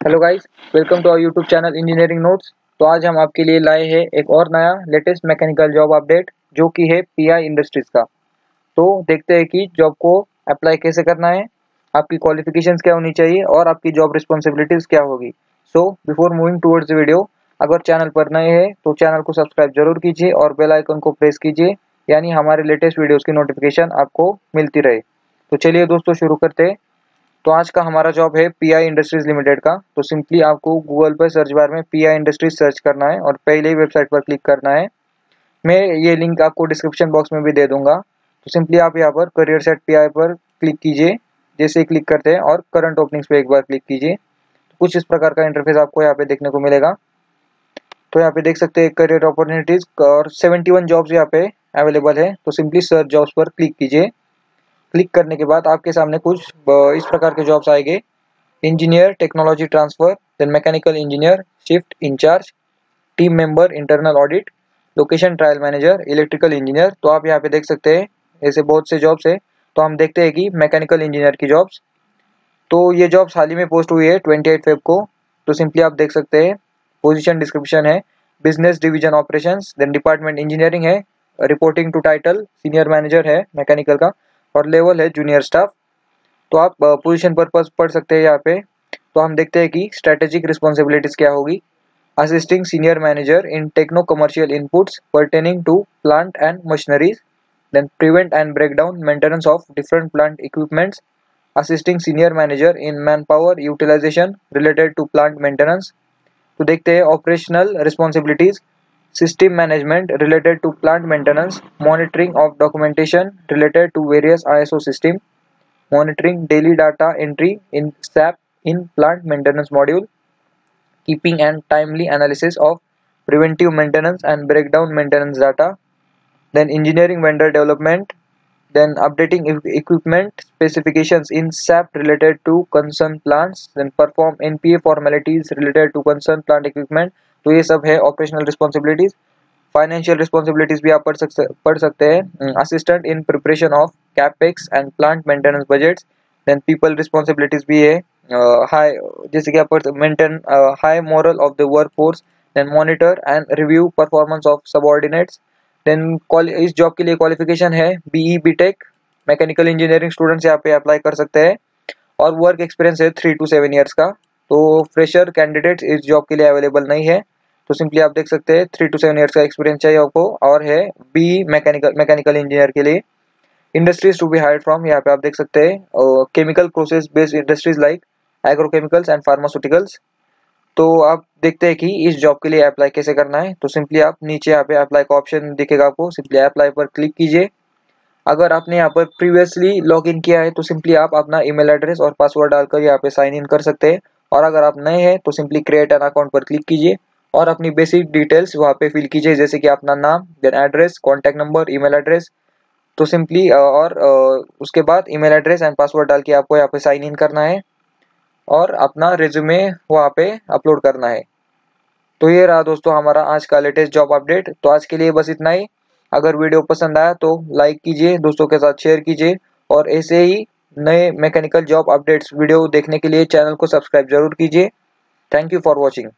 Hello guys welcome to our YouTube channel engineering notes तो आज हम आपके लिए लाए हैं एक और नया लेटेस्ट मैकेनिकल जॉब अपडेट जो कि है पीआई इंडस्ट्रीज़ का। तो देखते हैं कि जॉब को अप्लाई कैसे करना है, आपकी क्वालिफिकेशंस क्या होनी चाहिए और आपकी जॉब रिस्पॉन्सिबिलिटीज़ क्या होगी। So before moving towards video अगर चैनल पर नए हैं तो चैनल को सब्सक्राइब ज़रूर कीजिए और बेल आइकन को प्रेस कीजिए, यानी हमारे लेटेस्ट वीडियोज़ की नोटिफिकेशन आपको मिलती रहे। तो चलिए दोस्तों, शुरू करते हैं। तो आज का हमारा जॉब है पी आई इंडस्ट्रीज़ लिमिटेड का। तो सिंपली आपको गूगल पर सर्च बार में पी आई इंडस्ट्रीज़ सर्च करना है और पहले ही वेबसाइट पर क्लिक करना है। मैं ये लिंक आपको डिस्क्रिप्शन बॉक्स में भी दे दूँगा। तो सिंपली आप यहाँ पर करियर सेट पी आई पर क्लिक कीजिए, जैसे क्लिक करते हैं और करंट ओपनिंग्स पे एक बार क्लिक कीजिए। तो कुछ इस प्रकार का इंटरफेस आपको यहाँ पे देखने को मिलेगा। तो यहाँ पे देख सकते हैं करियर अपॉर्चुनिटीज़ और सेवेंटी वन जॉब्स यहाँ पे अवेलेबल है। तो सिंपली सर्च जॉब्स पर क्लिक कीजिए। क्लिक करने के बाद आपके सामने कुछ इस प्रकार के जॉब्स आएँगे। Engineer technology transfer then mechanical engineer shift incharge team member internal audit location trial manager electrical engineer तो आप यहाँ पे देख सकते हैं, ऐसे बहुत से जॉब्स है। तो हम देखते हैं कि मैकेनिकल इंजीनियर की जॉब्स तो ये जॉब्स हाल ही में पोस्ट हुई है ट्वेंटी एट को। तो सिंपली आप देख सकते हैं पोजिशन डिस्क्रिप्शन है। Business division operation then department engineering है। Reporting to title senior manager है मैकेनिकल का। और लेवल है जूनियर स्टाफ। तो आप पोजीशन पर्पज पढ़ सकते हैं यहाँ पे। तो हम देखते हैं कि स्ट्रेटेजिक रिस्पॉन्सिबिलिटीज क्या होगी। Assisting senior manager in techno commercial inputs pertaining to plant and machineries then prevent and break down maintenance of different plant equipments assisting senior manager in man power utilisation related to plant maintenance तो देखते हैं operational responsibilities system management related to plant maintenance, monitoring of documentation related to various ISO system, monitoring daily data entry in SAP in plant maintenance module, keeping and timely analysis of preventive maintenance and breakdown maintenance data, then engineering vendor development, then updating equipment specifications in SAP related to concerned plants, then perform NPA formalities related to concerned plant equipment तो ये सब है operational responsibilities financial responsibilities भी आप पढ़ सकते पढ़ सकते हैं. Assistant in preparation of capex and plant maintenance budgets then people responsibilities भी है. हाई uh, जैसे कि आप maintain high morale of the work force then monitor and review performance of subordinates then इस जॉब के लिए क्वालिफिकेशन है. BE BTech mechanical engineering students यहाँ पे अप्लाई कर सकते हैं. और वर्क एक्सपीरियंस है थ्री टू सेवन ईयर्स का. तो फ्रेशर कैंडिडेट्स इस जॉब के लिए अवेलेबल नहीं है। तो सिंपली आप देख सकते हैं थ्री टू सेवन ईयर्स का एक्सपीरियंस चाहिए आपको, और है बी मैकेनिकल मैकेनिकल इंजीनियर के लिए। Industries to be hired from यहाँ पे आप देख सकते हैं chemical process based industries like agrochemicals and pharmaceuticals तो आप देखते हैं कि इस जॉब के लिए अप्लाई कैसे करना है। तो सिंपली आप नीचे यहाँ पे अप्लाई का ऑप्शन दिखेगा आपको। सिंपली अप्लाई पर क्लिक कीजिए। अगर आपने यहाँ पर प्रीवियसली लॉग इन किया है तो सिंपली आप अपना ईमेल एड्रेस और पासवर्ड डालकर यहाँ पे साइन इन कर सकते हैं। और अगर आप नए हैं तो सिंपली क्रिएट एन अकाउंट पर क्लिक कीजिए और अपनी बेसिक डिटेल्स वहाँ पे फिल कीजिए, जैसे कि अपना नाम then address contact number email address तो सिंपली और उसके बाद ईमेल एड्रेस एंड पासवर्ड डाल के आपको यहाँ पे साइन इन करना है और अपना रिज्यूमे वहाँ पे अपलोड करना है। तो ये रहा दोस्तों हमारा आज का लेटेस्ट जॉब अपडेट तो आज के लिए बस इतना ही। अगर वीडियो पसंद आया तो लाइक कीजिए, दोस्तों के साथ शेयर कीजिए और ऐसे ही नए मैकेनिकल जॉब अपडेट्स वीडियो देखने के लिए चैनल को सब्सक्राइब ज़रूर कीजिए। Thank you for watching